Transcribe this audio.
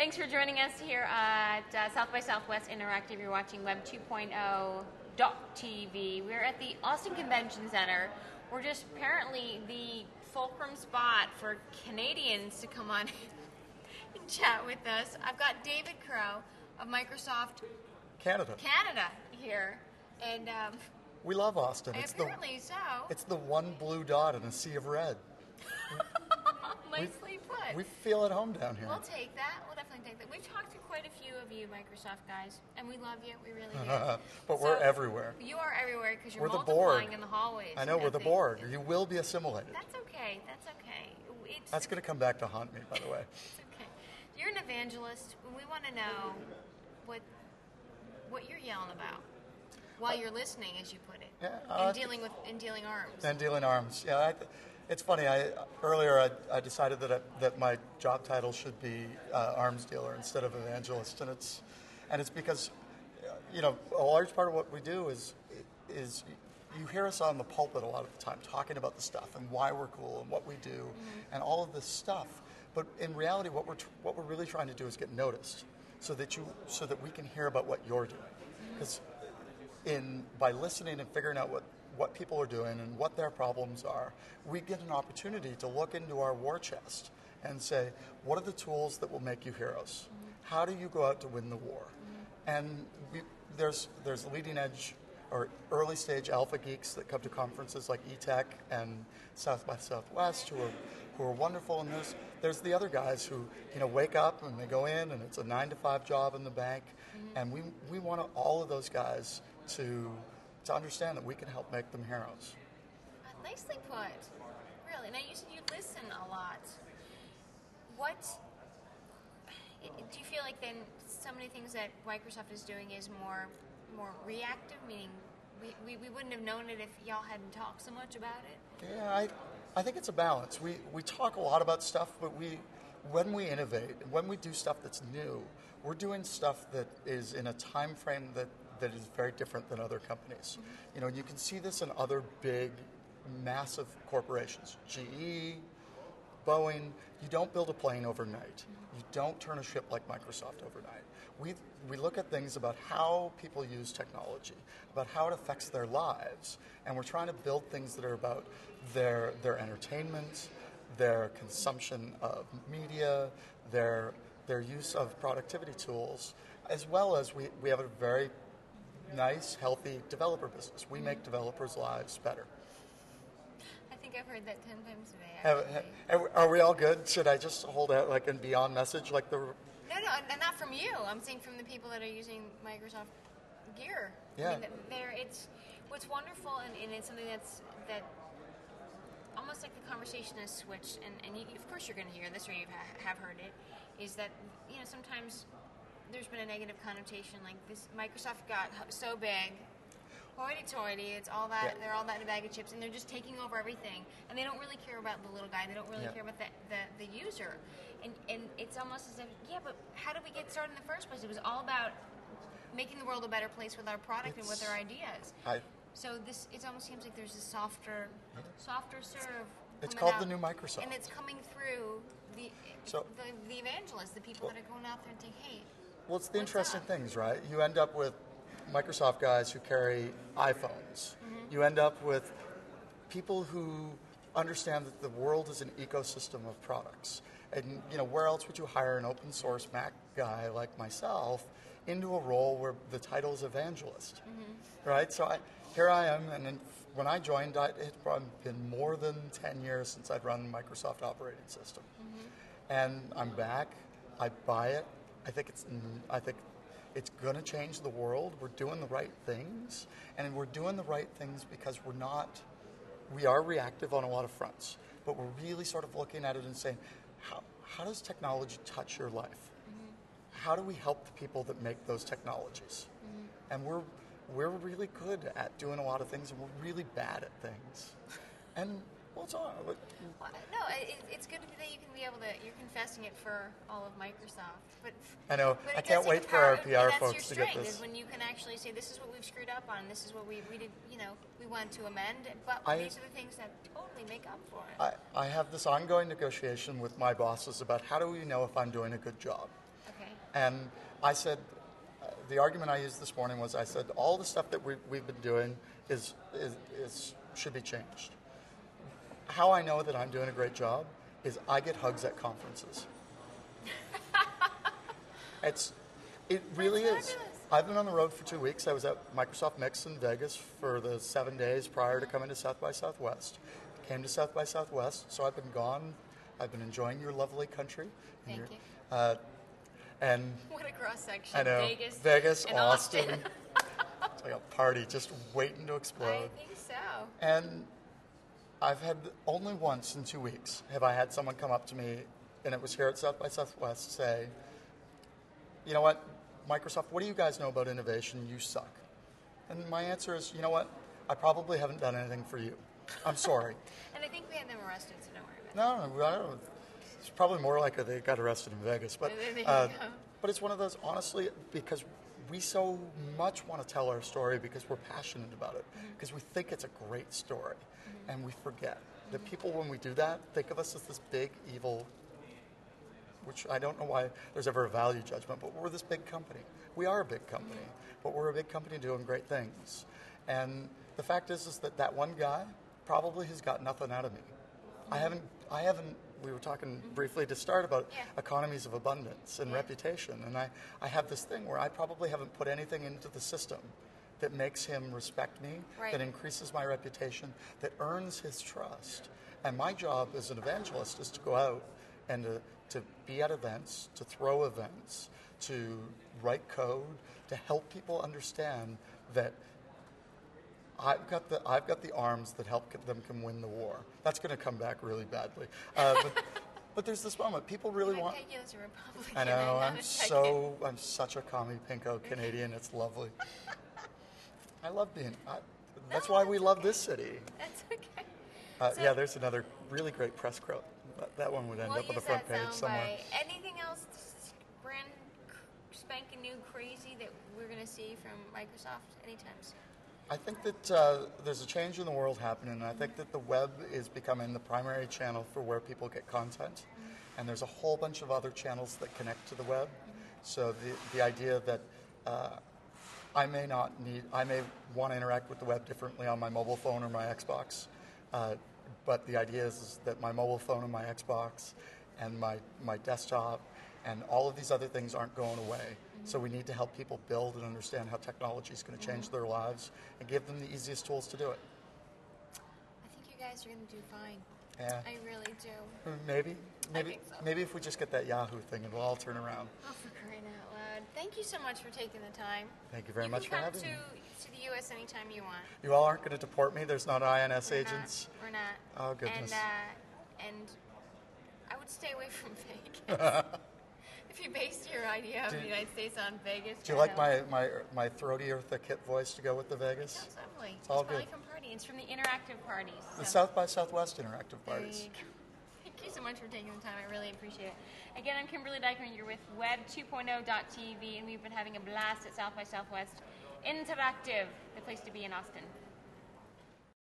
Thanks for joining us here at uh, South by Southwest Interactive. You're watching Web 2.0 TV. We're at the Austin Convention Center. We're just apparently the fulcrum spot for Canadians to come on and chat with us. I've got David Crow of Microsoft Canada. Canada here, and um, We love Austin. It's the apparently so. it's the one blue dot in a sea of red. Nicely put. We feel at home down here. We'll take that. We'll definitely take that. We've talked to quite a few of you Microsoft guys, and we love you. We really do. but we're everywhere. You are everywhere because you're We're the multiplying Borg. in the hallways. I know we're the things. Borg. You will be assimilated. That's okay. That's okay. It's, That's going to come back to haunt me, by the way. it's okay. You're an evangelist. We want to know what what you're yelling about while you're listening, as you put it, Yeah, and uh, dealing with and dealing arms. And dealing arms. Yeah, I, it's funny. I earlier I, I decided that I, that my job title should be uh, arms dealer instead of evangelist, and it's and it's because uh, you know a large part of what we do is is you hear us on the pulpit a lot of the time talking about the stuff and why we're cool and what we do and all of this stuff. But in reality, what we're tr- what we're really trying to do is get noticed, so that you so that we can hear about what you're doing, because in by listening and figuring out what what people are doing and what their problems are, we get an opportunity to look into our war chest and say, what are the tools that will make you heroes? How do you go out to win the war? And we, there's there's leading edge or early stage alpha geeks that come to conferences like eTech and South by Southwest who are who are wonderful. And there's there's the other guys who you know wake up and they go in and it's a nine to five job in the bank, and we we want all of those guys to to understand that we can help make them heroes. Uh, Nicely put. Really. Now you said you listen a lot. What do you feel like then so many things that Microsoft is doing is more more reactive, meaning we, we, we wouldn't have known it if y'all hadn't talked so much about it? Yeah, I, I think it's a balance. We, we talk a lot about stuff, but we, when we innovate, when we do stuff that's new, we're doing stuff that is in a time frame that, that is very different than other companies. Mm-hmm. You know, you can see this in other big, massive corporations. GE, Boeing, you don't build a plane overnight. Mm-hmm. You don't turn a ship like Microsoft overnight. We, we look at things about how people use technology, about how it affects their lives, and we're trying to build things that are about their, their entertainment, their consumption of media, their, their use of productivity tools, as well as we, we have a very nice, healthy developer business. We make mm-hmm. developers' lives better. I think I've heard that ten times today. Have, Actually. have, are we all good? Should I just hold out like a beyond message like the? no, no, and not from you. I'm saying from the people that are using Microsoft gear. I Yeah. mean, there, it's what's wonderful, and, and it's something that's that almost like the conversation has switched, and, and you, of course you're going to hear this or you ha- have heard it, is that you know sometimes there's been a negative connotation like this. Microsoft got so big, hoity-toity. It's all that Yeah. they're all that in a bag of chips, and they're just taking over everything, and they don't really care about the little guy. They don't really Yeah. care about the, the the user, and and it's almost as if yeah, but how did we get started in the first place? It was all about making the world a better place with our product and with our ideas. I, So this, it almost seems like there's a softer, softer serve. It's called out, the new Microsoft. and it's coming through the So- the, the evangelists, the people that are going out there and saying, "Hey, well, it's the What's interesting up? things, right? You end up with Microsoft guys who carry iPhones. Mm-hmm. You end up with people who understand that the world is an ecosystem of products. And you know, where else would you hire an open source Mac guy like myself into a role where the title is evangelist, right? So I, here I am, and when I joined, I, it had been more than ten years since I'd run the Microsoft operating system, and I'm back. I buy it. I think it's. I think it's going to change the world. We're doing the right things, and we're doing the right things because we're not. We are reactive on a lot of fronts, but we're really sort of looking at it and saying, how, how does technology touch your life? Mm-hmm. How do we help the people that make those technologies? Mm-hmm. And we're we're really good at doing a lot of things, and we're really bad at things. And well, it's all. But well, no, it, it's good that you can be able to. You're confessing it for all of Microsoft, but I know. But I can't wait for our PR that's folks your to get strength, this. Is when you can actually say, "This is what we've screwed up on. This is what we we did. You know, we wanted to amend, but I- these are the things that totally make up for it." I, I have this ongoing negotiation with my bosses about how do we know if I'm doing a good job. okay. And I said, uh, the argument I used this morning was I said, all the stuff that we, we've been doing is, is, is, should be changed. How I know that I'm doing a great job is I get hugs at conferences. it's, it really is. I've been on the road for two weeks. I was at Microsoft Mix in Vegas for the seven days prior to coming to South by Southwest. Came to South by Southwest, so I've been gone. I've been enjoying your lovely country. and Thank your- you. Uh, and What a cross section. I know Vegas, Vegas, Austin. Austin. it's like a party just waiting to explode. I think so. And I've had only once in two weeks have I had someone come up to me, and it was here at South by Southwest, say, "You know what, Microsoft? What do you guys know about innovation? You suck." And my answer is, "You know what? I probably haven't done anything for you. I'm sorry." And I think we had them arrested, so don't worry about it. no, no, I don't. It's probably more like they got arrested in Vegas, but uh, but it's one of those honestly because we so much want to tell our story because we're passionate about it Mm-hmm. because we think it's a great story mm-hmm. and we forget that people when we do that think of us as this big evil which I don't know why there's ever a value judgment, but we're this big company. We are a big company, mm-hmm. but we're a big company doing great things. And the fact is, is that that one guy probably has got nothing out of me. I mm-hmm. haven't, I haven't, we were talking briefly to start about Yeah. economies of abundance and Yeah. reputation. And I, I have this thing where I probably haven't put anything into the system that makes him respect me, Right. that increases my reputation, that earns his trust. And my job as an evangelist is to go out and to, to be at events, to throw events, to write code, to help people understand that I've got the I've got the arms that help them can win the war. That's going to come back really badly. Uh, but, but there's this moment. People really I want. you as a Republican. I know. I'm so I'm such a commie pinko Canadian. It's lovely. I love being. I, that's No, why we that's love okay. this city. That's okay. Uh, So- yeah, there's another really great press quote. That, that one would end We'll up on the front page somewhere. soundbite. Anything else brand spanking new crazy that we're going to see from Microsoft anytime soon? I think that uh, there's a change in the world happening, and I think that the web is becoming the primary channel for where people get content. And there's a whole bunch of other channels that connect to the web. So the, the idea that uh, I may not need, I may want to interact with the web differently on my mobile phone or my Xbox. Uh, but the idea is, is that my mobile phone and my Xbox and my, my desktop and all of these other things aren't going away. So we need to help people build and understand how technology is going to change their lives and give them the easiest tools to do it. I think you guys are going to do fine. Yeah. I really do. Maybe, maybe, think so. maybe if we just get that Yahoo thing, and we'll all turn around. Oh, for crying out loud. Thank you so much for taking the time. Thank you very you much for can come having to, me. to the U.S. anytime you want. You all aren't going to deport me. There's not INS We're agents. Not, we're not. Oh, goodness. And, uh, and I would stay away from Vegas. if you based your idea of the United States on Vegas, Do you like my, my, my throaty or thick hip voice to go with the Vegas? Sounds lovely. It's all probably good. from party. It's from the interactive parties. The so- South by Southwest interactive There parties. you go. Thank you so much for taking the time. I really appreciate it. Again, I'm Kimberly Dykeman. You're with Web2.0.tv, and we've been having a blast at South by Southwest Interactive, the place to be in Austin.